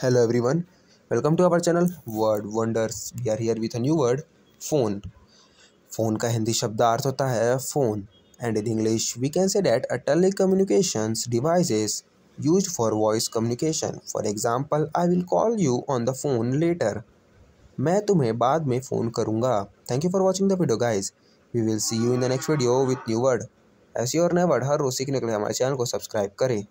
Hello everyone, welcome to our channel Word Wonders. We are here with a new word phone. phone का हिंदी शब्दार्थ होता है phone and in English we can say that a telecommunications device is used for voice communication. For example, I will call you on the phone later. मैं तुम्हें बाद में phone करूँगा thank you for watching the video guys we will see you in the next video with new word ऐसी और नए word हर रोज़ सीखने के लिए हमारे चैनल को सब्सक्राइब करें